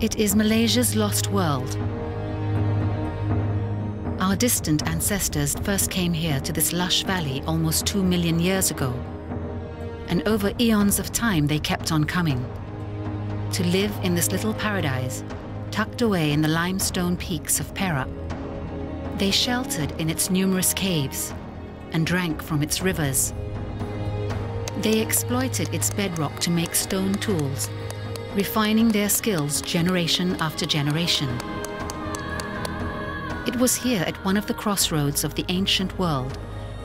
It is Malaysia's lost world. Our distant ancestors first came here to this lush valley almost two million years ago. And over eons of time, they kept on coming. To live in this little paradise, tucked away in the limestone peaks of Perak. They sheltered in its numerous caves and drank from its rivers. They exploited its bedrock to make stone tools refining their skills generation after generation. It was here at one of the crossroads of the ancient world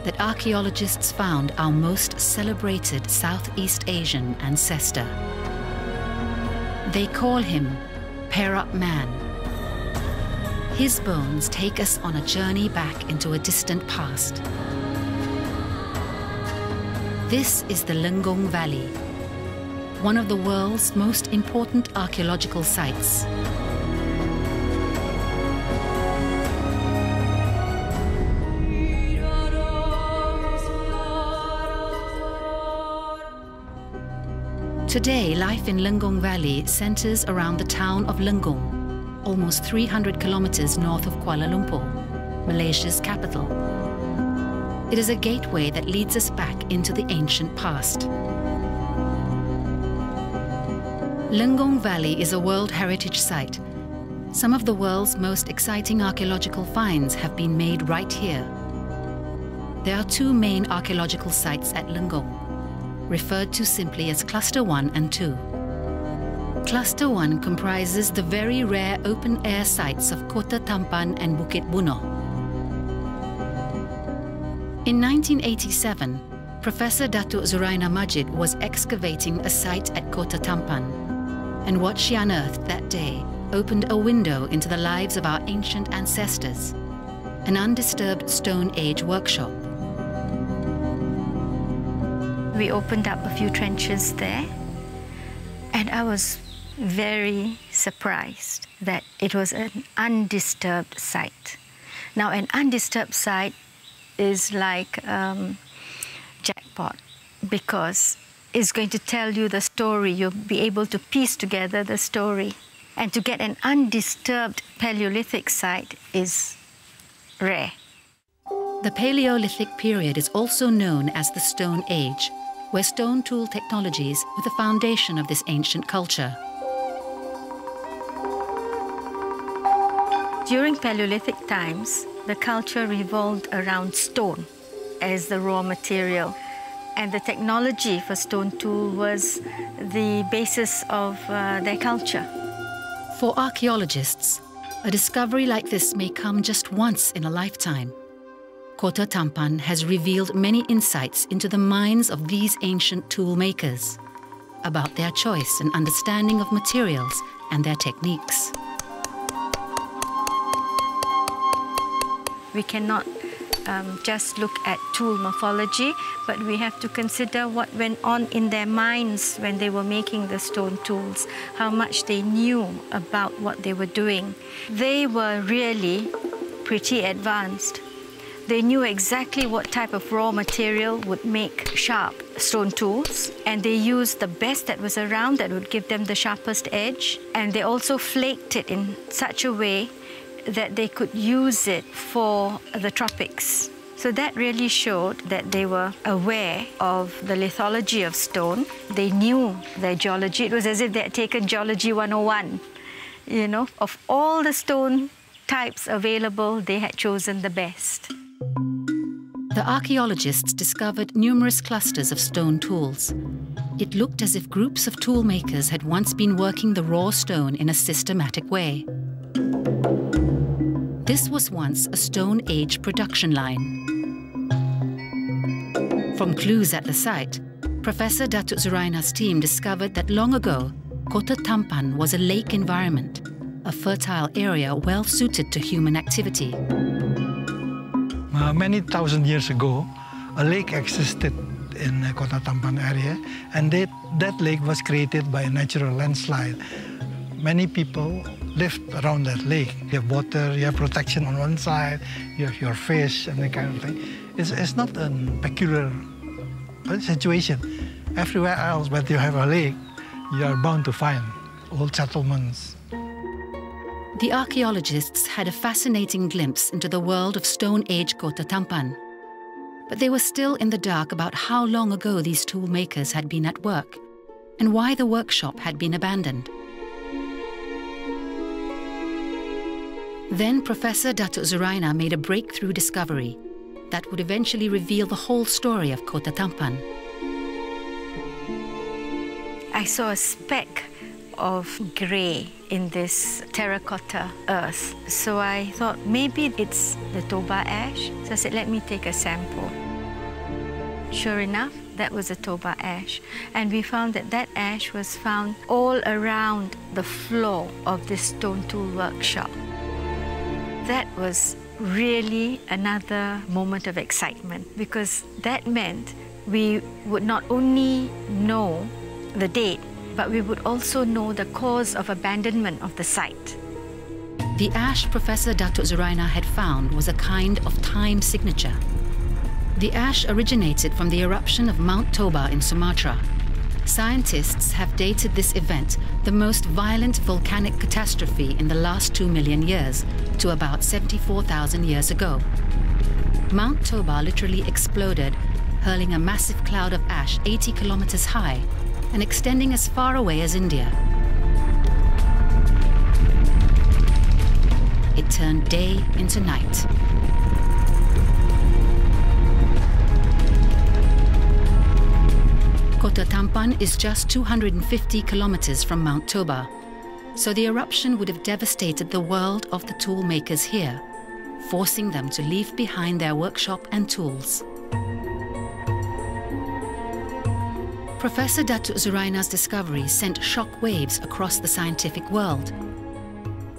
that archaeologists found our most celebrated Southeast Asian ancestor. They call him Perak Man. His bones take us on a journey back into a distant past. This is the Lenggong Valley, one of the world's most important archaeological sites. Today, life in Lenggong Valley centers around the town of Lenggong, almost 300 kilometers north of Kuala Lumpur, Malaysia's capital. It is a gateway that leads us back into the ancient past. Lenggong Valley is a World Heritage Site. Some of the world's most exciting archaeological finds have been made right here. There are two main archaeological sites at Lenggong, referred to simply as Cluster 1 and 2. Cluster 1 comprises the very rare open-air sites of Kota Tampan and Bukit Bunuh. In 1987, Professor Datuk Zuraina Majid was excavating a site at Kota Tampan and what she unearthed that day opened a window into the lives of our ancient ancestors, an undisturbed Stone Age workshop. We opened up a few trenches there, and I was very surprised that it was an undisturbed site. Now, an undisturbed site is like um, jackpot because is going to tell you the story. You'll be able to piece together the story. And to get an undisturbed Paleolithic site is rare. The Paleolithic period is also known as the Stone Age, where stone tool technologies were the foundation of this ancient culture. During Paleolithic times, the culture revolved around stone as the raw material and the technology for stone tool was the basis of uh, their culture. For archaeologists, a discovery like this may come just once in a lifetime. Kota Tampan has revealed many insights into the minds of these ancient tool makers, about their choice and understanding of materials and their techniques. We cannot um, just look at tool morphology, but we have to consider what went on in their minds when they were making the stone tools, how much they knew about what they were doing. They were really pretty advanced. They knew exactly what type of raw material would make sharp stone tools, and they used the best that was around that would give them the sharpest edge. And they also flaked it in such a way that they could use it for the tropics. So that really showed that they were aware of the lithology of stone. They knew their geology. It was as if they had taken Geology 101. You know, of all the stone types available, they had chosen the best. The archaeologists discovered numerous clusters of stone tools. It looked as if groups of tool makers had once been working the raw stone in a systematic way. This was once a Stone Age production line. From clues at the site, Professor Datuk Zuraina's team discovered that long ago, Kota Tampan was a lake environment, a fertile area well suited to human activity. Uh, many thousand years ago, a lake existed in the Kota Tampan area, and that, that lake was created by a natural landslide. Many people live around that lake. You have water, you have protection on one side, you have your fish and that kind of thing. It's, it's not a peculiar uh, situation. Everywhere else where you have a lake, you are bound to find old settlements. The archaeologists had a fascinating glimpse into the world of Stone Age Kota Tampan. But they were still in the dark about how long ago these tool makers had been at work and why the workshop had been abandoned. Then Professor Datuk Zuraina made a breakthrough discovery that would eventually reveal the whole story of Kota Tampan. I saw a speck of grey in this terracotta earth. So I thought maybe it's the toba ash. So I said, let me take a sample. Sure enough, that was a toba ash. And we found that that ash was found all around the floor of this stone tool workshop. That was really another moment of excitement because that meant we would not only know the date, but we would also know the cause of abandonment of the site. The ash Professor Datuk Zuraina had found was a kind of time signature. The ash originated from the eruption of Mount Toba in Sumatra. Scientists have dated this event, the most violent volcanic catastrophe in the last two million years, to about 74,000 years ago. Mount Toba literally exploded, hurling a massive cloud of ash 80 kilometers high and extending as far away as India. It turned day into night. Kota Tampan is just 250 kilometers from Mount Toba, so the eruption would have devastated the world of the tool makers here, forcing them to leave behind their workshop and tools. Professor Datuk Zuraina's discovery sent shock waves across the scientific world.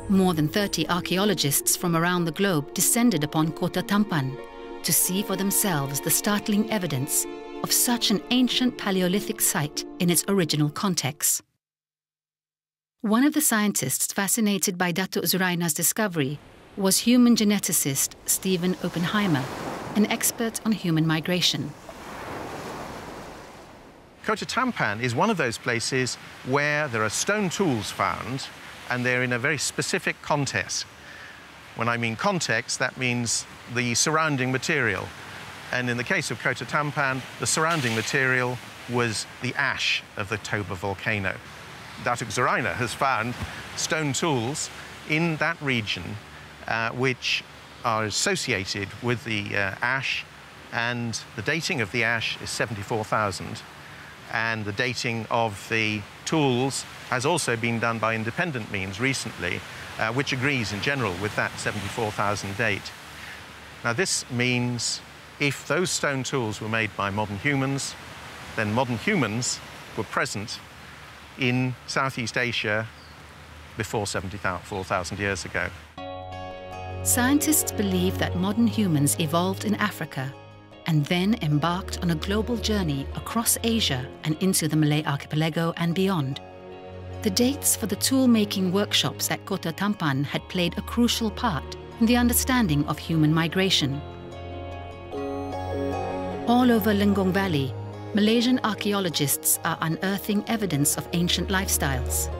More than 30 archaeologists from around the globe descended upon Kota Tampan to see for themselves the startling evidence of such an ancient Paleolithic site in its original context. One of the scientists fascinated by Dato Zuraina's discovery was human geneticist Stephen Oppenheimer, an expert on human migration. Kota Tampan is one of those places where there are stone tools found and they're in a very specific context. When I mean context, that means the surrounding material. And in the case of Kota Tampan, the surrounding material was the ash of the Toba volcano. Datuk Zuraina has found stone tools in that region uh, which are associated with the uh, ash and the dating of the ash is 74,000 and the dating of the tools has also been done by independent means recently, uh, which agrees in general with that 74,000 date. Now this means if those stone tools were made by modern humans, then modern humans were present in Southeast Asia before 74,000 years ago. Scientists believe that modern humans evolved in Africa and then embarked on a global journey across Asia and into the Malay archipelago and beyond. The dates for the tool-making workshops at Kota Tampan had played a crucial part in the understanding of human migration. All over Lenggong Valley, Malaysian archaeologists are unearthing evidence of ancient lifestyles.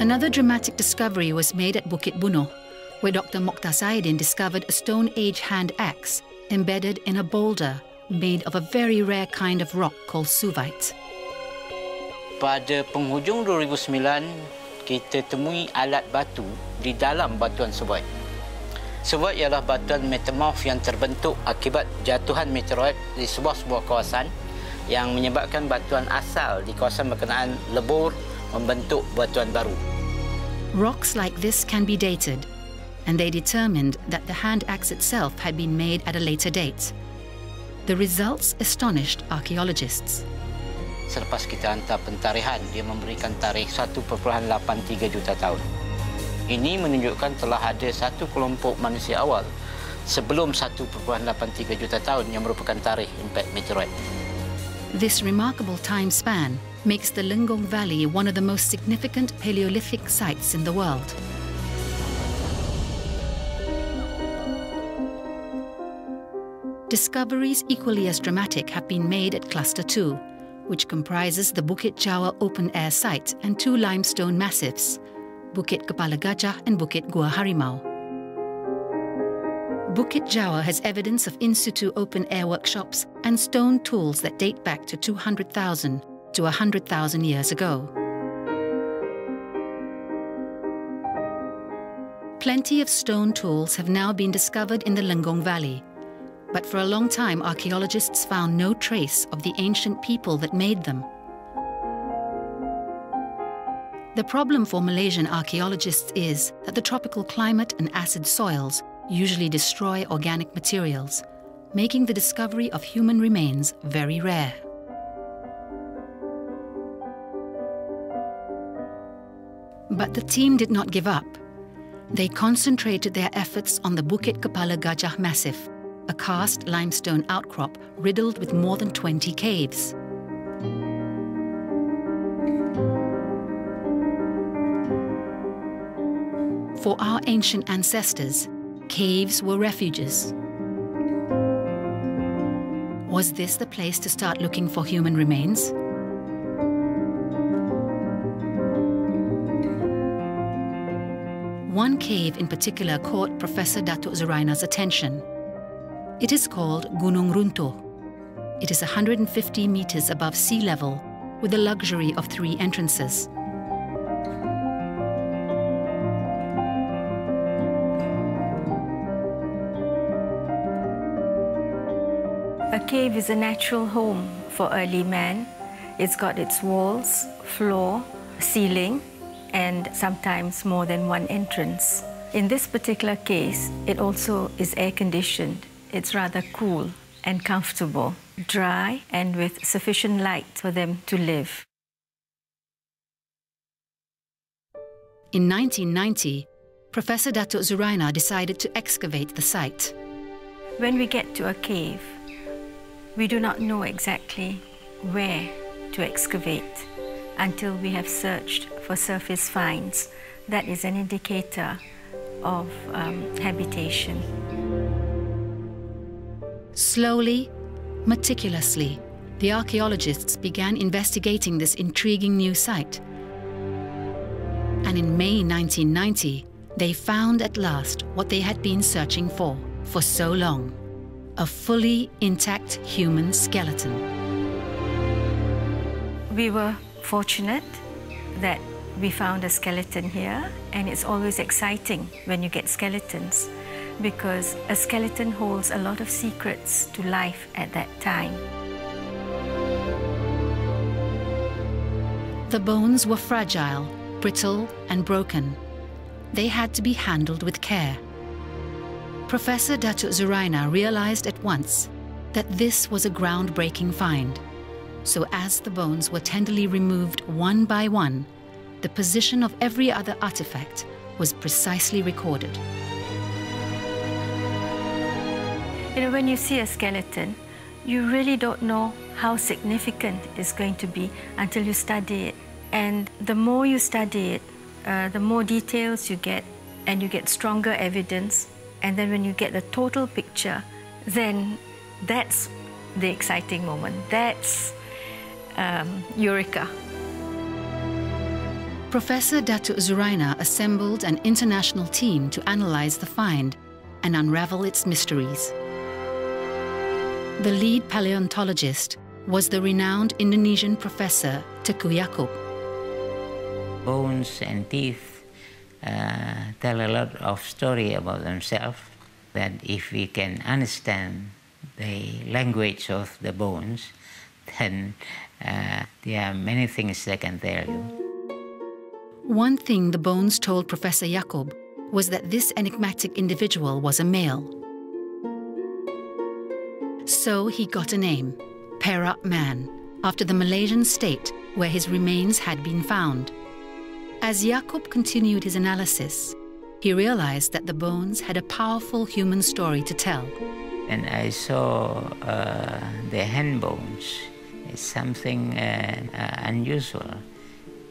Another dramatic discovery was made at Bukit Bunuh, where Dr. Mokhtar Saidin discovered a Stone Age hand axe embedded in a boulder made of a very rare kind of rock called suevite. Pada penghujung 2009, kita temui alat batu di dalam batuan suevite. Suvite ialah batuan metamorf yang terbentuk akibat jatuhan meteoroid di sebuah-sebuah kawasan yang menyebabkan batuan asal di kawasan berkenaan lebur membentuk batuan baru. Rocks like this can be dated and they determined that the hand axe itself had been made at a later date. The results astonished archaeologists. Selepas kita hantar pentarihan, dia memberikan tarikh 1.83 juta tahun. Ini menunjukkan telah ada satu kelompok manusia awal sebelum 1.83 juta tahun yang merupakan tarikh. This remarkable time span makes the Lenggong Valley one of the most significant Paleolithic sites in the world. Discoveries equally as dramatic have been made at Cluster 2, which comprises the Bukit Jawa open-air site and two limestone massifs, Bukit Kepala Gajah, and Bukit Gua Harimau. Bukit Jawa has evidence of in situ open air workshops and stone tools that date back to 200,000 to 100,000 years ago. Plenty of stone tools have now been discovered in the Lenggong Valley, but for a long time archaeologists found no trace of the ancient people that made them. The problem for Malaysian archaeologists is that the tropical climate and acid soils usually destroy organic materials, making the discovery of human remains very rare. But the team did not give up. They concentrated their efforts on the Bukit Kepala Gajah Massif, a karst limestone outcrop riddled with more than 20 caves. For our ancient ancestors, caves were refuges. Was this the place to start looking for human remains? One cave in particular caught Professor Datuk Zuraina's attention. It is called Gunung Runtuh. It is 150 meters above sea level with the luxury of three entrances. Cave is a natural home for early man. It's got its walls, floor, ceiling, and sometimes more than one entrance. In this particular case, it also is air conditioned. It's rather cool and comfortable, dry, and with sufficient light for them to live. In 1990, Professor Datuk Zuraina decided to excavate the site. When we get to a cave, we do not know exactly where to excavate until we have searched for surface finds. That is an indicator of um, habitation. Slowly, meticulously, the archaeologists began investigating this intriguing new site. And in May 1990, they found at last what they had been searching for for so long a fully intact human skeleton. We were fortunate that we found a skeleton here, and it's always exciting when you get skeletons because a skeleton holds a lot of secrets to life at that time. The bones were fragile, brittle, and broken. They had to be handled with care. Professor Datuk Zuraina realized at once that this was a groundbreaking find. So as the bones were tenderly removed one by one, the position of every other artifact was precisely recorded. You know, when you see a skeleton, you really don't know how significant it's going to be until you study it. And the more you study it, uh, the more details you get, and you get stronger evidence. And then when you get the total picture, then that's the exciting moment. That's um, Eureka. Professor Datuk Zuraina assembled an international team to analyze the find and unravel its mysteries. The lead paleontologist was the renowned Indonesian professor Teuku Jacob. Bones and teeth uh, tell a lot of story about themselves. That if we can understand the language of the bones, then uh, there are many things they can tell you. One thing the bones told Professor Jacob was that this enigmatic individual was a male. So he got a name, Perak Man, after the Malaysian state where his remains had been found. As Jacob continued his analysis, he realized that the bones had a powerful human story to tell. And I saw uh, the hand bones. It's something uh, uh, unusual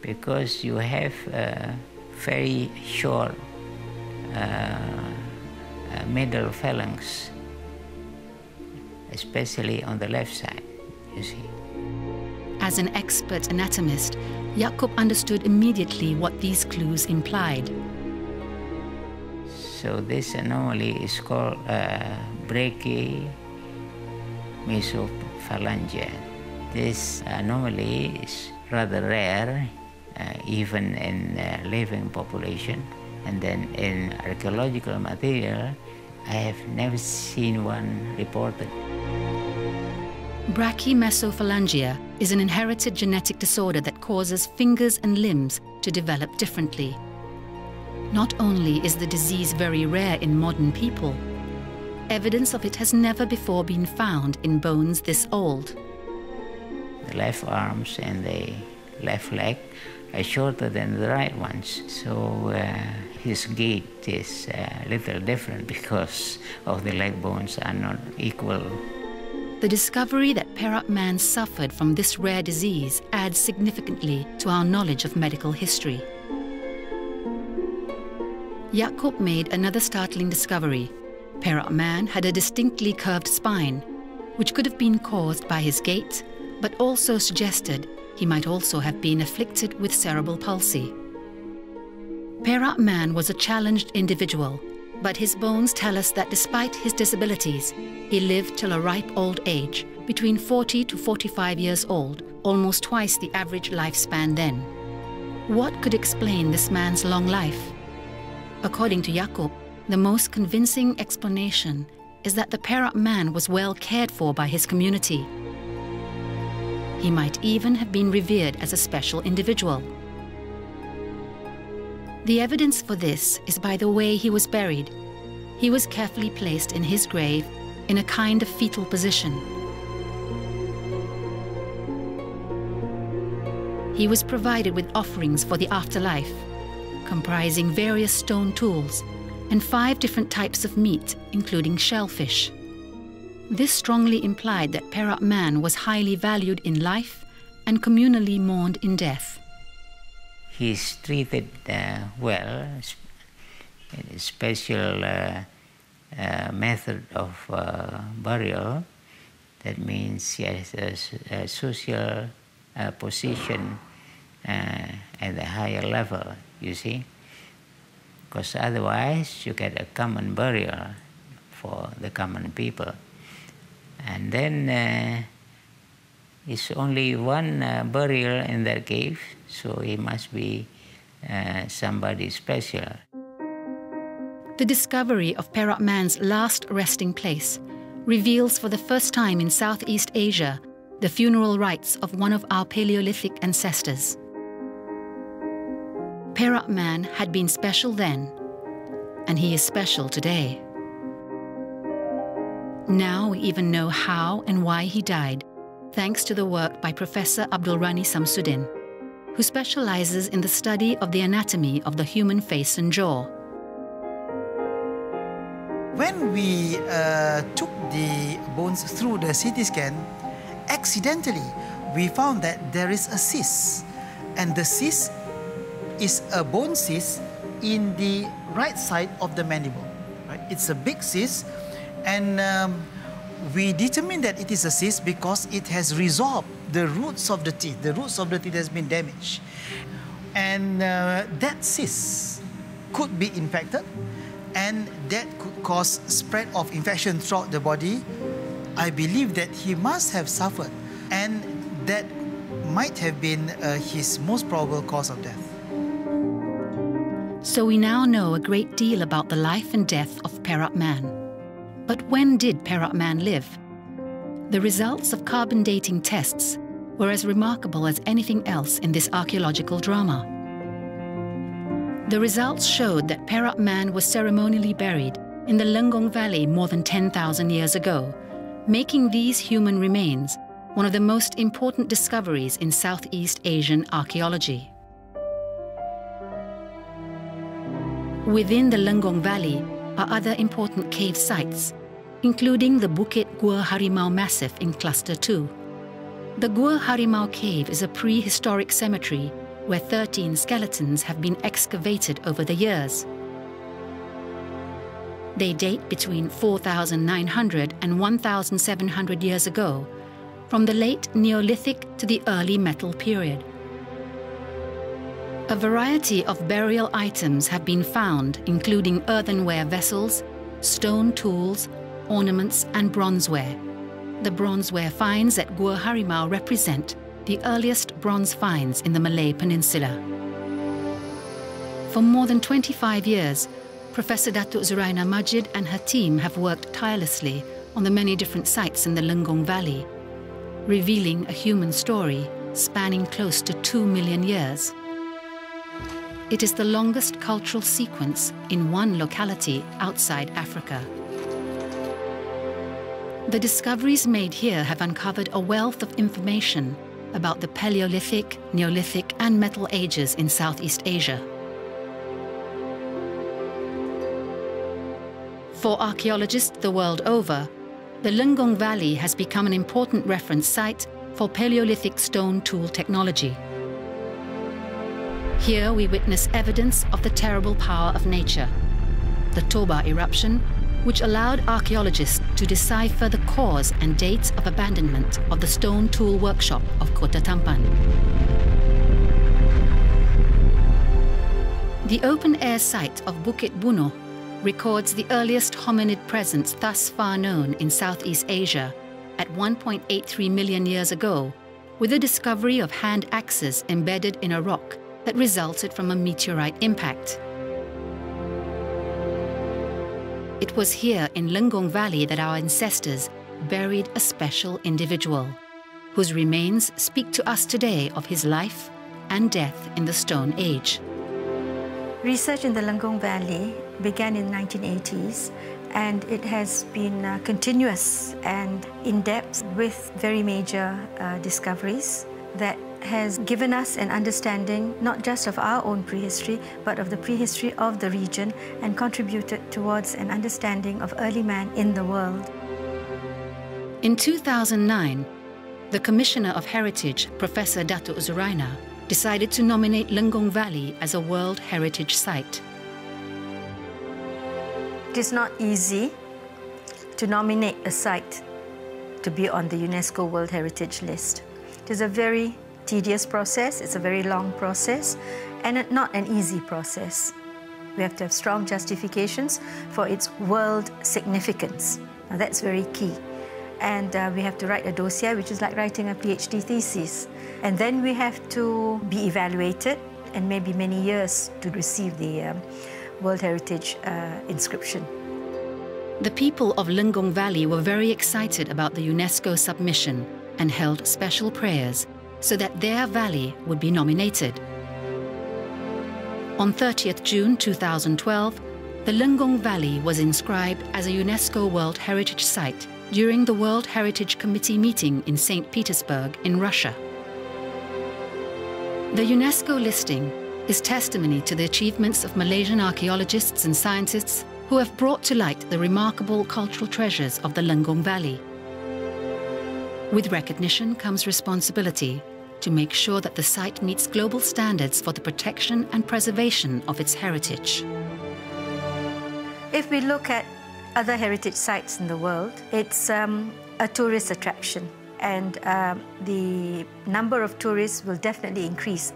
because you have a very short uh, middle phalanx, especially on the left side, you see. As an expert anatomist, Jacob understood immediately what these clues implied. So this anomaly is called uh, brachymesophalangia. This anomaly is rather rare, uh, even in uh, living population. And then in archaeological material, I have never seen one reported. Brachymesophalangia is an inherited genetic disorder that causes fingers and limbs to develop differently. Not only is the disease very rare in modern people, evidence of it has never before been found in bones this old. The left arms and the left leg are shorter than the right ones, so uh, his gait is a little different because of the leg bones are not equal. The discovery that Perak man suffered from this rare disease adds significantly to our knowledge of medical history. Jacob made another startling discovery. Perak man had a distinctly curved spine, which could have been caused by his gait, but also suggested he might also have been afflicted with cerebral palsy. Perak man was a challenged individual, but his bones tell us that despite his disabilities, he lived till a ripe old age, between 40 to 45 years old, almost twice the average lifespan then. What could explain this man's long life? According to Jacob, the most convincing explanation is that the Perak man was well cared for by his community. He might even have been revered as a special individual. The evidence for this is by the way he was buried. He was carefully placed in his grave in a kind of fetal position. He was provided with offerings for the afterlife, comprising various stone tools and five different types of meat, including shellfish. This strongly implied that Perak man was highly valued in life and communally mourned in death he's treated uh, well, special uh, uh, method of uh, burial. That means he has a, a social uh, position uh, at a higher level, you see. Because otherwise, you get a common burial for the common people. And then it's only one burial in that cave so he must be uh, somebody special. The discovery of Perak man's last resting place reveals for the first time in Southeast Asia the funeral rites of one of our Paleolithic ancestors. Perak man had been special then, and he is special today. Now we even know how and why he died, thanks to the work by Professor Abdul Rani Samsudin who specializes in the study of the anatomy of the human face and jaw. When we uh, took the bones through the CT scan, accidentally we found that there is a cyst, and the cyst is a bone cyst in the right side of the mandible. Right? It's a big cyst, and um, we determined that it is a cyst because it has resolved the roots of the teeth. The roots of the teeth has been damaged. And uh, that cyst could be infected and that could cause spread of infection throughout the body. I believe that he must have suffered and that might have been uh, his most probable cause of death. So we now know a great deal about the life and death of Perak Man. But when did Perak Man live? The results of carbon dating tests were as remarkable as anything else in this archaeological drama. The results showed that Perak man was ceremonially buried in the Lenggong Valley more than 10,000 years ago, making these human remains one of the most important discoveries in Southeast Asian archaeology. Within the Lenggong Valley are other important cave sites, including the Bukit Gua Harimau Massif in Cluster 2. The Gua Harimau Cave is a prehistoric cemetery where 13 skeletons have been excavated over the years. They date between 4,900 and 1,700 years ago, from the late Neolithic to the early metal period. A variety of burial items have been found, including earthenware vessels, stone tools, ornaments, and bronzeware. The bronzeware finds at Gua Harimau represent the earliest bronze finds in the Malay Peninsula. For more than 25 years, Professor Datuk Zuraina Majid and her team have worked tirelessly on the many different sites in the Lenggong Valley, revealing a human story spanning close to two million years. It is the longest cultural sequence in one locality outside Africa. The discoveries made here have uncovered a wealth of information about the Paleolithic, Neolithic, and Metal Ages in Southeast Asia. For archaeologists the world over, the Lenggong Valley has become an important reference site for Paleolithic stone tool technology. Here we witness evidence of the terrible power of nature. The Toba eruption, which allowed archaeologists to decipher the cause and dates of abandonment of the stone tool workshop of Kota Tampan. The open-air site of Bukit Bunuh records the earliest hominid presence thus far known in Southeast Asia at 1.83 million years ago, with the discovery of hand axes embedded in a rock that resulted from a meteorite impact. It was here in Lenggong Valley that our ancestors buried a special individual, whose remains speak to us today of his life and death in the Stone Age. Research in the Lenggong Valley began in the 1980s and it has been uh, continuous and in-depth with very major uh, discoveries that has given us an understanding not just of our own prehistory but of the prehistory of the region and contributed towards an understanding of early man in the world. In 2009, the Commissioner of Heritage, Professor Dato Zuraina, decided to nominate Lenggong Valley as a World Heritage Site. It is not easy to nominate a site to be on the UNESCO World Heritage List. It is a very tedious process, it's a very long process, and not an easy process. We have to have strong justifications for its world significance. Now that's very key. And uh, we have to write a dossier, which is like writing a PhD thesis. And then we have to be evaluated, and maybe many years to receive the um, World Heritage uh, inscription. The people of Lenggong Valley were very excited about the UNESCO submission and held special prayers so that their valley would be nominated. On 30th June 2012, the Lenggong Valley was inscribed as a UNESCO World Heritage Site during the World Heritage Committee meeting in St. Petersburg in Russia. The UNESCO listing is testimony to the achievements of Malaysian archaeologists and scientists who have brought to light the remarkable cultural treasures of the Lenggong Valley. With recognition comes responsibility to make sure that the site meets global standards for the protection and preservation of its heritage. If we look at other heritage sites in the world, it's um, a tourist attraction and um, the number of tourists will definitely increase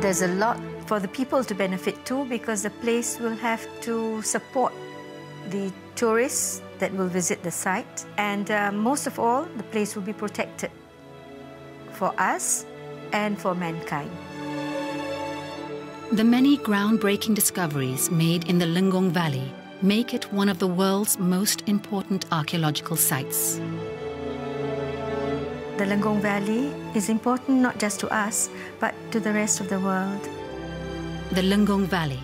there's a lot for the people to benefit too because the place will have to support the tourists that will visit the site. And uh, most of all, the place will be protected for us and for mankind. The many groundbreaking discoveries made in the Lenggong Valley make it one of the world's most important archaeological sites. The Lenggong Valley is important not just to us, but to the rest of the world. The Lenggong Valley,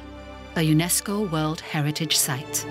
a UNESCO World Heritage Site.